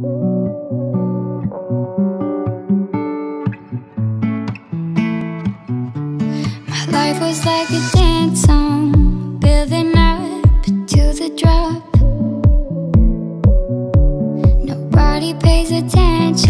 My life was like a dance song, building up to the drop. Nobody pays attention.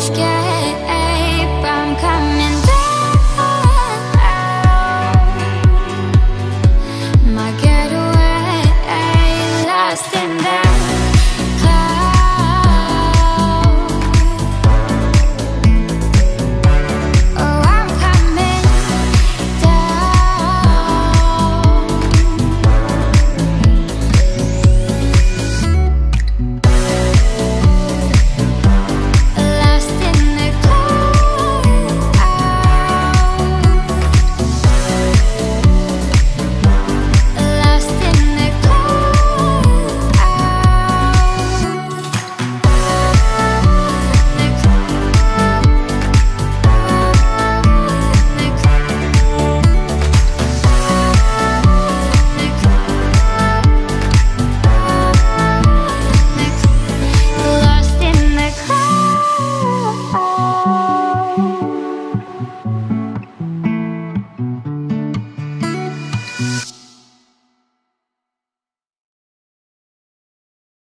scared.